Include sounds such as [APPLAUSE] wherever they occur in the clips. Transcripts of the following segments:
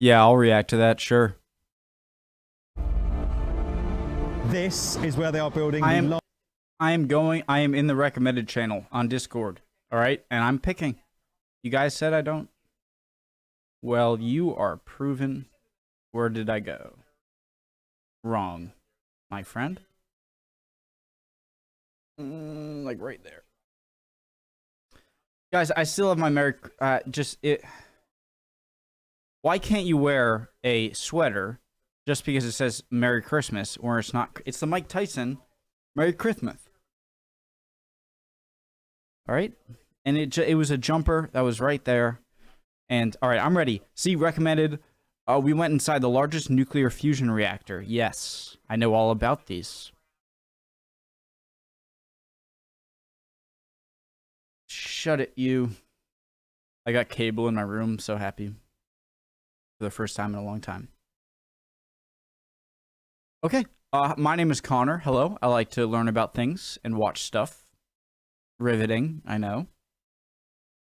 Yeah, I'll react to that, sure. This is where they are building I am, lar- I am going I am in the recommended channel on Discord. All right? And I'm picking. You guys said I don't. Well, you are proven. Where did I go? Wrong, my friend. Mm, like right there. Guys, I still have my Merry. Uh, just it. Why can't you wear a sweater just because it says Merry Christmas or it's not? It's the Mike Tyson Merry Christmas. All right, and it it was a jumper that was right there, and all right, I'm ready. See, recommended. Uh, we went inside the largest nuclear fusion reactor. Yes, I know all about these. Shut it, you. I got cable in my room. So happy. For the first time in a long time. Okay. Uh, my name is Connor. Hello. I like to learn about things and watch stuff. Riveting, I know.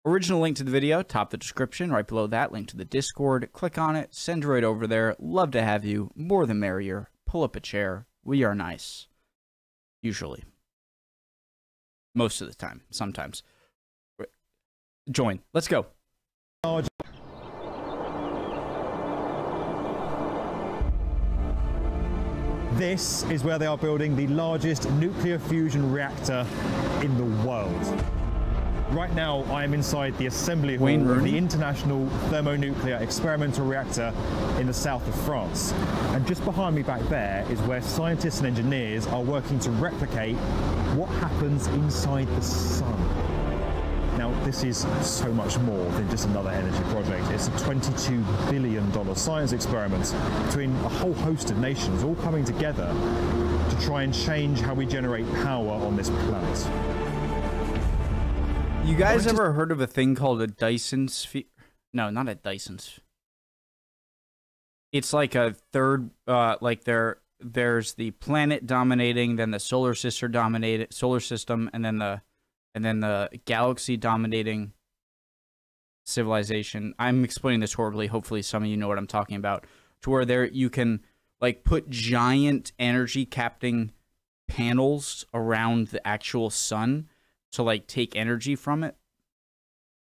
Original link to the video, top the description. Right below that, link to the Discord. Click on it. Send right over there. Love to have you. More the merrier. Pull up a chair. We are nice. Usually. Most of the time. Sometimes. Join. Let's go. large This is where they are building the largest nuclear fusion reactor in the world. Right now, I am inside the assembly hall of the International Thermonuclear Experimental Reactor in the south of France. And just behind me back there is where scientists and engineers are working to replicate what happens inside the sun. Now, this is so much more than just another energy project. It's a $22 billion science experiment between a whole host of nations all coming together to try and change how we generate power on this planet. You guys ever heard of a thing called a Dyson sphere? No, not a Dyson. sphere. It's like a third, uh, like there, there's the planet dominating, then the solar system dominated, solar system, and then the, and then the galaxy dominating civilization. I'm explaining this horribly. Hopefully, some of you know what I'm talking about. To where there you can like put giant energy capting panels around the actual sun to like take energy from it.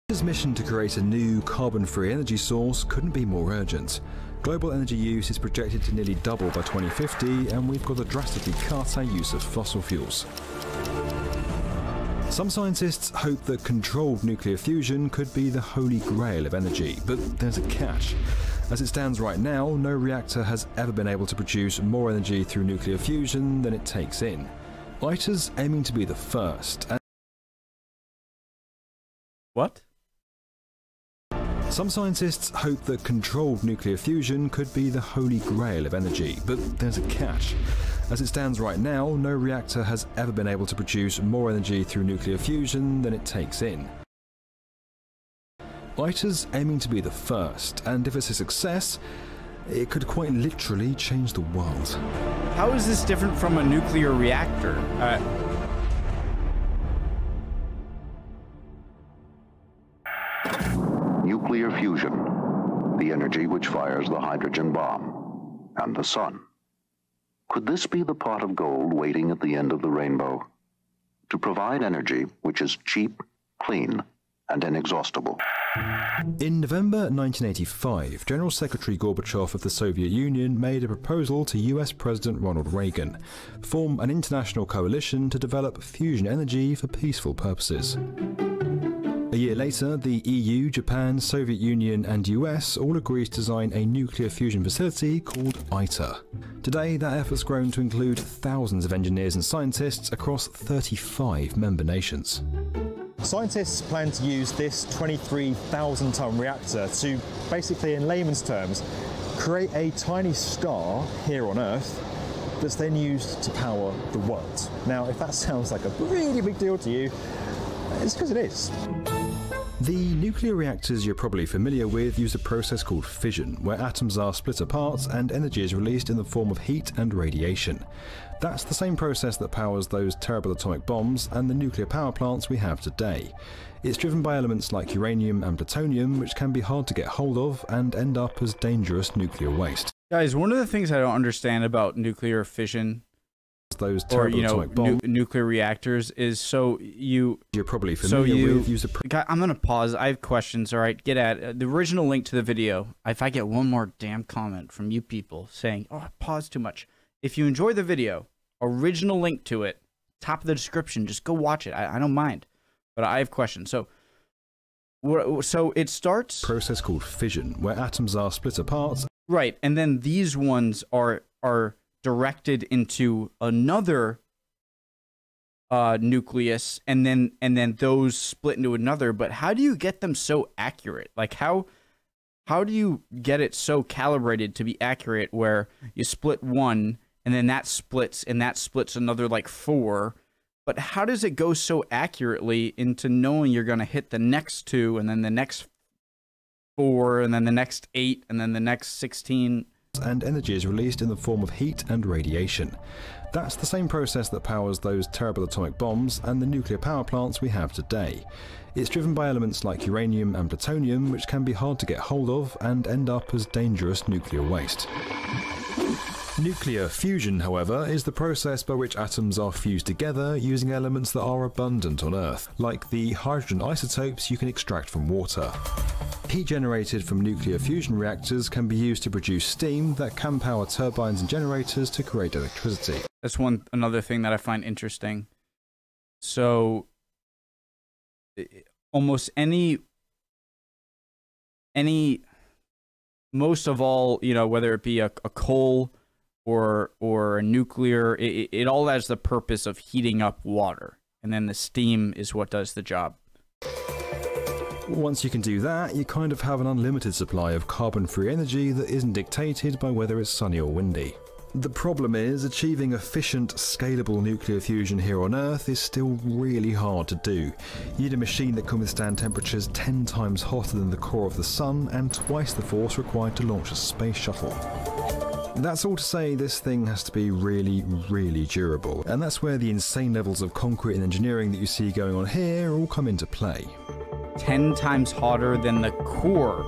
His mission to create a new carbon free energy source couldn't be more urgent. Global energy use is projected to nearly double by 2050, and we've got to drastically cut our use of fossil fuels. Some scientists hope that controlled nuclear fusion could be the holy grail of energy, but there's a catch. As it stands right now, no reactor has ever been able to produce more energy through nuclear fusion than it takes in. ITER's aiming to be the first, and What? Some scientists hope that controlled nuclear fusion could be the holy grail of energy, but there's a catch. As it stands right now, no reactor has ever been able to produce more energy through nuclear fusion than it takes in. ITER's aiming to be the first, and if it's a success, it could quite literally change the world. How is this different from a nuclear reactor? Uh, Nuclear fusion, the energy which fires the hydrogen bomb, and the sun. Could this be the pot of gold waiting at the end of the rainbow? To provide energy which is cheap, clean, and inexhaustible. In November 1985, General Secretary Gorbachev of the Soviet Union made a proposal to US President Ronald Reagan form an international coalition to develop fusion energy for peaceful purposes. A year later, the EU, Japan, Soviet Union, and US all agreed to design a nuclear fusion facility called ITER. Today, that effort's grown to include thousands of engineers and scientists across 35 member nations. Scientists plan to use this 23,000 ton reactor to basically, in layman's terms, create a tiny star here on Earth that's then used to power the world. Now, if that [LAUGHS] sounds like a really big deal to you, it's because it is. The nuclear reactors you're probably familiar with use a process called fission, where atoms are split apart and energy is released in the form of heat and radiation. That's the same process that powers those terrible atomic bombs and the nuclear power plants we have today. It's driven by elements like uranium and plutonium, which can be hard to get hold of and end up as dangerous nuclear waste. Guys, one of the things I don't understand about nuclear fission those or terrible you know nu- nuclear reactors is so you you're probably so familiar you with use a I'm gonna pause. I have questions. All right, get at uh, the original link to the video. If I get one more damn comment from you people saying, "Oh, I paused too much," if you enjoy the video, original link to it, top of the description. Just go watch it. I, I don't mind, but I have questions. So, so it starts process called fission, where atoms are split apart right, and then these ones are are directed into another uh nucleus and then and then those split into another. But how do you get them so accurate? Like how how do you get it so calibrated to be accurate where you split one and then that splits and that splits another like four? But how does it go so accurately into knowing you're going to hit the next two and then the next four and then the next eight and then the next 16 and energy is released in the form of heat and radiation. That's the same process that powers those terrible atomic bombs and the nuclear power plants we have today. It's driven by elements like uranium and plutonium, which can be hard to get hold of and end up as dangerous nuclear waste. Nuclear fusion, however, is the process by which atoms are fused together using elements that are abundant on Earth, like the hydrogen isotopes you can extract from water. Heat generated from nuclear fusion reactors can be used to produce steam that can power turbines and generators to create electricity. That's one another thing that I find interesting. So almost any any most of all, you know, whether it be a, a coal or or a nuclear, it, it- it all has the purpose of heating up water. And then the steam is what does the job. Once you can do that, you kind of have an unlimited supply of carbon free energy that isn't dictated by whether it's sunny or windy. The problem is, achieving efficient, scalable nuclear fusion here on Earth is still really hard to do. You need a machine that can withstand temperatures 10 times hotter than the core of the Sun and twice the force required to launch a space shuttle. That's all to say this thing has to be really, really durable, and that's where the insane levels of concrete and engineering that you see going on here all come into play. 10 times hotter than the core.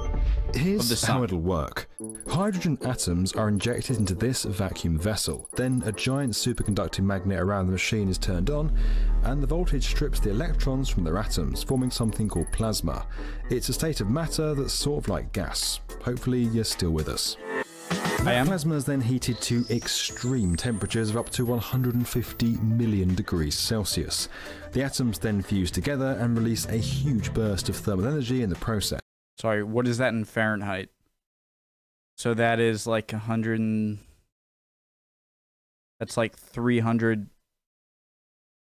Here's the sun. how it'll work. Hydrogen atoms are injected into this vacuum vessel. Then a giant superconducting magnet around the machine is turned on, and the voltage strips the electrons from their atoms, forming something called plasma. It's a state of matter that's sort of like gas. Hopefully, you're still with us. I am. Plasma is then heated to extreme temperatures of up to 150 million degrees Celsius. The atoms then fuse together and release a huge burst of thermal energy in the process. Sorry, what is that in Fahrenheit? So that is like hundred and that's like three hundred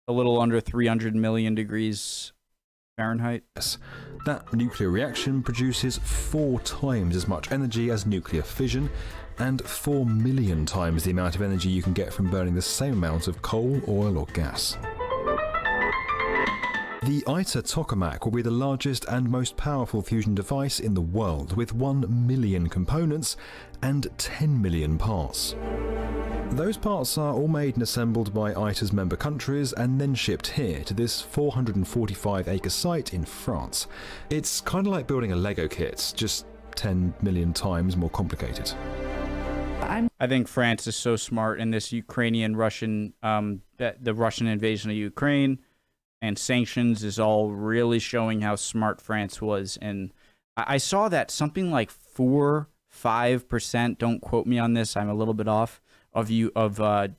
a little under three hundred million degrees Fahrenheit. Yes. That nuclear reaction produces four times as much energy as nuclear fission, and four million times the amount of energy you can get from burning the same amount of coal, oil, or gas. The ITER tokamak will be the largest and most powerful fusion device in the world, with 1 million components and 10 million parts. Those parts are all made and assembled by ITER's member countries and then shipped here to this 445 acre site in France. It's kind of like building a Lego kit, just 10 million times more complicated. I think France is so smart in this Ukrainian Russian um that the Russian invasion of Ukraine and sanctions is all really showing how smart France was. And I, I saw that something like four five percent. Don't quote me on this. I'm a little bit off of you of uh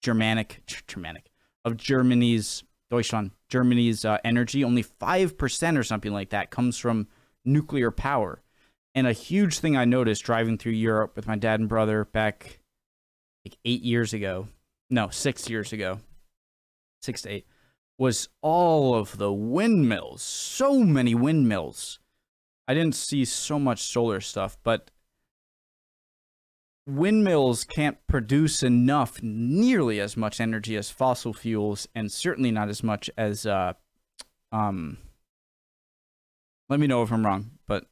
Germanic Germanic of Germany's Deutschland Germany's uh, energy. Only five percent or something like that comes from nuclear power. And a huge thing I noticed driving through Europe with my dad and brother back like eight years ago, no, six years ago, six to eight, was all of the windmills. So many windmills. I didn't see so much solar stuff, but windmills can't produce enough, nearly as much energy as fossil fuels, and certainly not as much as uh, um, Let me know if I'm wrong, but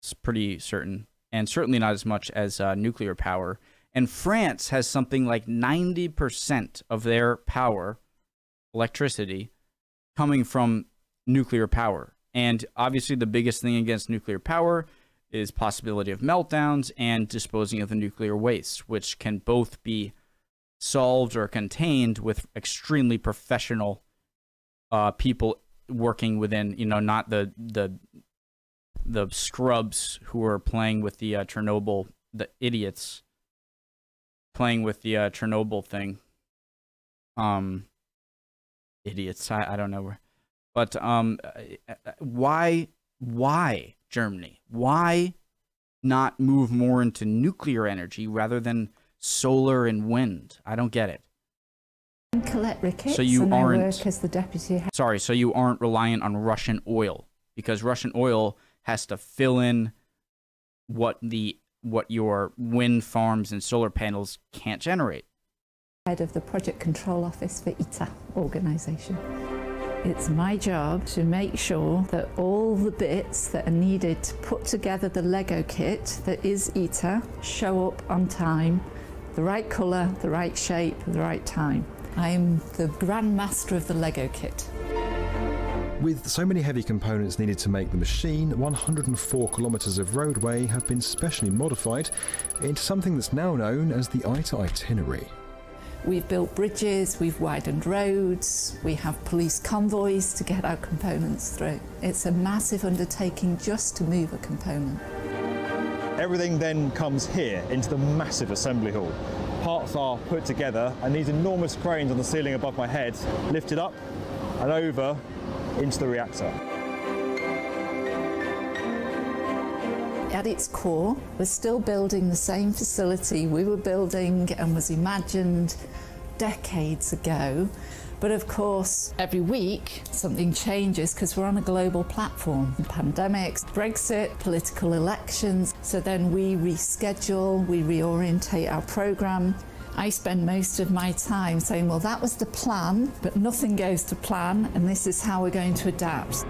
it's pretty certain, and certainly not as much as uh, nuclear power. And France has something like 90% of their power, electricity, coming from nuclear power. And obviously, the biggest thing against nuclear power is possibility of meltdowns and disposing of the nuclear waste, which can both be solved or contained with extremely professional uh, people working within, you know, not the the the scrubs who are playing with the uh, Chernobyl, the idiots playing with the uh, Chernobyl thing. Um, idiots. I, I don't know where, but um, uh, uh, why why Germany? Why not move more into nuclear energy rather than solar and wind? I don't get it. Ricketts, So you aren't- work as the deputy Sorry, so you aren't reliant on Russian oil because Russian oil has to fill in what the what your wind farms and solar panels can't generate. Head of the Project Control Office for ITER organisation. It's my job to make sure that all the bits that are needed to put together the Lego kit that is ITER show up on time, the right colour, the right shape, the right time. I'm the grand master of the Lego kit. With so many heavy components needed to make the machine, 104 kilometres of roadway have been specially modified into something that's now known as the ITER itinerary. We've built bridges, we've widened roads, we have police convoys to get our components through. It's a massive undertaking just to move a component. Everything then comes here into the massive assembly hall. Parts are put together and these enormous cranes on the ceiling above my head lifted up and over into the reactor. At its core, we're still building the same facility we were building and was imagined decades ago. But of course, every week something changes because we're on a global platform. Pandemics, Brexit, political elections. So then we reschedule, we reorientate our program. I spend most of my time saying, well, that was the plan, but nothing goes to plan, and this is how we're going to adapt.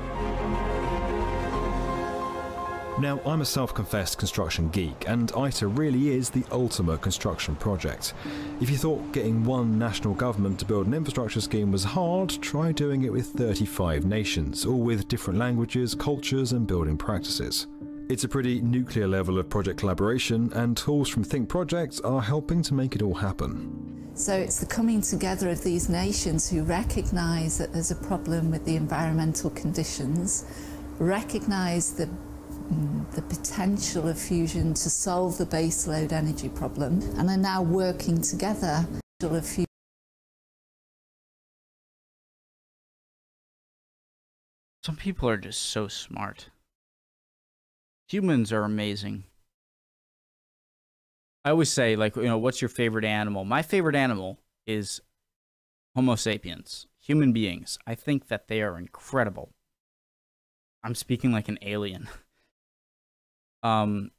Now, I'm a self confessed construction geek, and ITER really is the ultimate construction project. If you thought getting one national government to build an infrastructure scheme was hard, try doing it with 35 nations, all with different languages, cultures, and building practices. It's a pretty nuclear level of project collaboration, and tools from Think Projects are helping to make it all happen. So it's the coming together of these nations who recognise that there's a problem with the environmental conditions, recognise the mm, the potential of fusion to solve the baseload energy problem, and are now working together. Some people are just so smart. Humans are amazing. I always say, like, you know, what's your favorite animal? My favorite animal is Homo sapiens, human beings. I think that they are incredible. I'm speaking like an alien. [LAUGHS] um,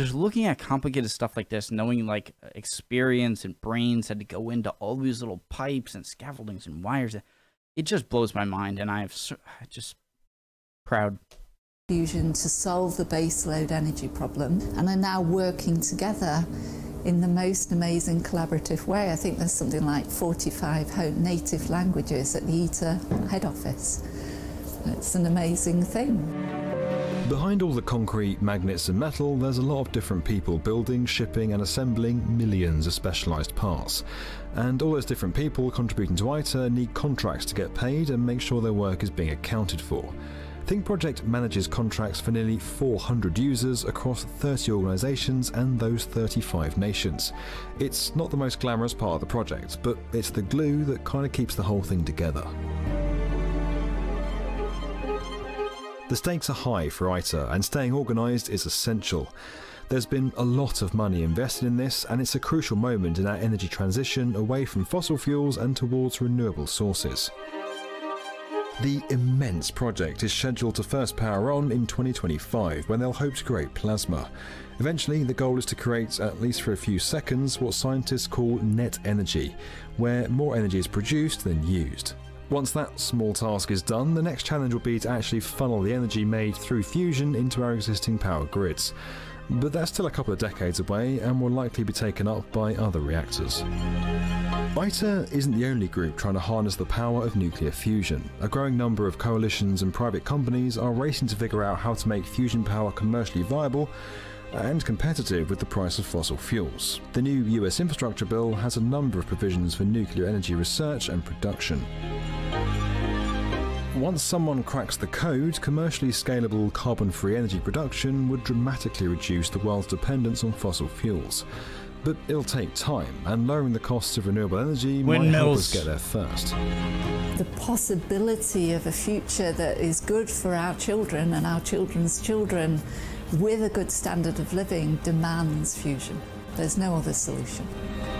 just looking at complicated stuff like this, knowing like experience and brains had to go into all these little pipes and scaffoldings and wires, it just blows my mind, and I have so, I just proud. fusion to solve the baseload energy problem, and are now working together in the most amazing collaborative way. I think there's something like 45 native languages at the ITER head office. It's an amazing thing. Behind all the concrete, magnets, and metal, there's a lot of different people building, shipping, and assembling millions of specialised parts. And all those different people contributing to ITER need contracts to get paid and make sure their work is being accounted for. Think Project manages contracts for nearly 400 users across 30 organisations and those 35 nations. It's not the most glamorous part of the project, but it's the glue that kind of keeps the whole thing together. The stakes are high for ITER, and staying organised is essential. There's been a lot of money invested in this, and it's a crucial moment in our energy transition away from fossil fuels and towards renewable sources. The immense project is scheduled to first power on in 2025 when they'll hope to create plasma. Eventually, the goal is to create, at least for a few seconds, what scientists call net energy, where more energy is produced than used. Once that small task is done, the next challenge will be to actually funnel the energy made through fusion into our existing power grids. But that's still a couple of decades away and will likely be taken up by other reactors. ITER isn't the only group trying to harness the power of nuclear fusion. A growing number of coalitions and private companies are racing to figure out how to make fusion power commercially viable and competitive with the price of fossil fuels. The new US infrastructure bill has a number of provisions for nuclear energy research and production. Once someone cracks the code, commercially scalable carbon free energy production would dramatically reduce the world's dependence on fossil fuels. But it'll take time, and lowering the costs of renewable energy might help us get there first. The possibility of a future that is good for our children and our children's children with a good standard of living demands fusion. There's no other solution.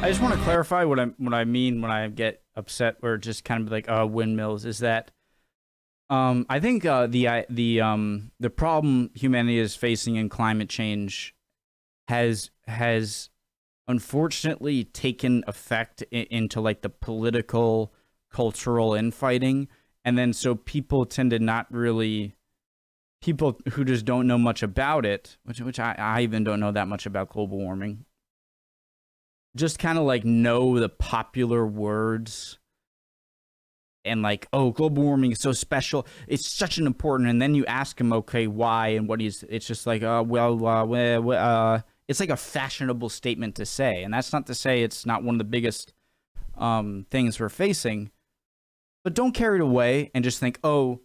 I just want to clarify what I what I mean when I get upset or just kind of like uh, windmills is that um, I think uh, the the um, the problem humanity is facing in climate change has has unfortunately taken effect in, into like the political cultural infighting. And then so people tend to not really people who just don't know much about it which which I, I even don't know that much about global warming just kind of like know the popular words and like oh global warming is so special it's such an important and then you ask him okay why and what he's it's just like uh well uh, well, uh it's like a fashionable statement to say. And that's not to say it's not one of the biggest um, things we're facing. But don't carry it away and just think, oh,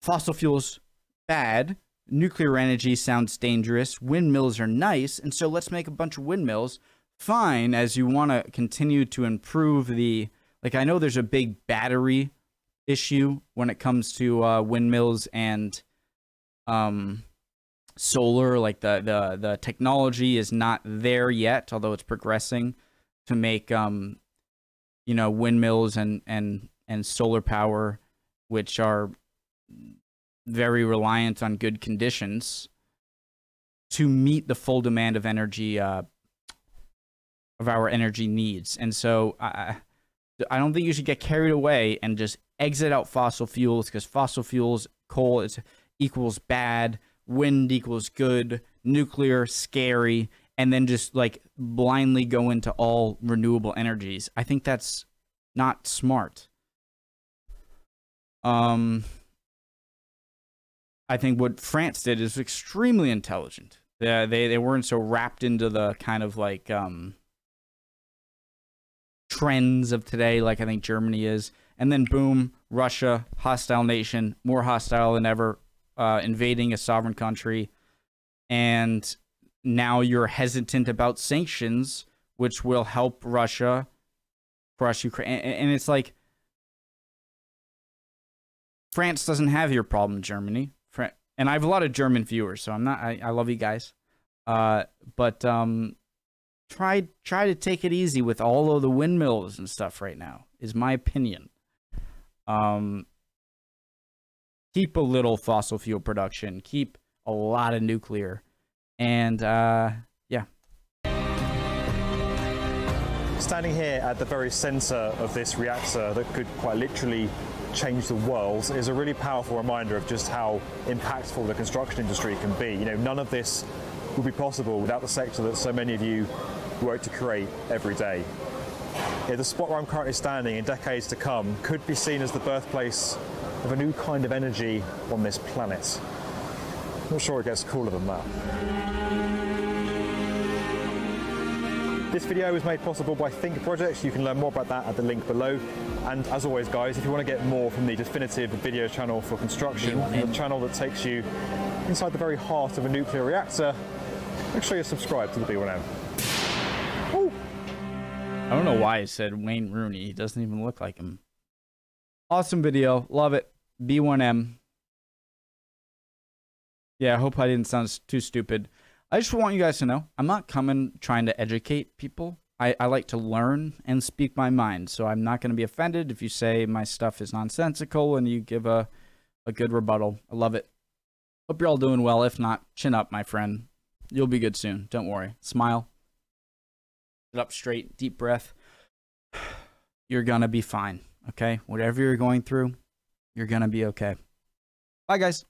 fossil fuels, bad. Nuclear energy sounds dangerous. Windmills are nice. And so let's make a bunch of windmills. Fine, as you want to continue to improve the. Like, I know there's a big battery issue when it comes to uh, windmills and um, solar like the the the technology is not there yet although it's progressing to make um you know windmills and and and solar power which are very reliant on good conditions to meet the full demand of energy uh of our energy needs. And so i i don't think you should get carried away and just exit out fossil fuels because fossil fuels coal is equals bad wind equals good, nuclear scary, and then just like blindly go into all renewable energies. I think that's not smart. Um, I think what France did is extremely intelligent. They, they they weren't so wrapped into the kind of like um trends of today, like I think Germany is. And then boom, Russia, hostile nation, more hostile than ever, uh, invading a sovereign country, and now you're hesitant about sanctions, which will help Russia crush Ukraine. And, it's like France doesn't have your problem, Germany. And I have a lot of German viewers, so I'm not. I, I love you guys, uh, but um, try try to take it easy with all of the windmills and stuff right now. Is my opinion. Um, keep a little fossil fuel production, keep a lot of nuclear, and uh, yeah. Standing here at the very center of this reactor that could quite literally change the world is a really powerful reminder of just how impactful the construction industry can be. You know, none of this would be possible without the sector that so many of you work to create every day. Yeah, the spot where I'm currently standing in decades to come could be seen as the birthplace of a new kind of energy on this planet. I'm not sure it gets cooler than that. This video was made possible by Think Projects. You can learn more about that at the link below. And as always, guys, if you want to get more from the definitive video channel for construction, the channel that takes you inside the very heart of a nuclear reactor, make sure you're subscribed to the B1M. Ooh. I don't know why I said Wayne Rooney. He doesn't even look like him. Awesome video. Love it. B1M. Yeah, I hope I didn't sound too stupid. I just want you guys to know I'm not coming trying to educate people. I, I like to learn and speak my mind. So I'm not going to be offended if you say my stuff is nonsensical and you give a, a good rebuttal. I love it. Hope you're all doing well. If not, chin up, my friend. You'll be good soon. Don't worry. Smile. Sit up straight. Deep breath. [SIGHS] You're going to be fine. Okay? Whatever you're going through, you're going to be okay. Bye, guys.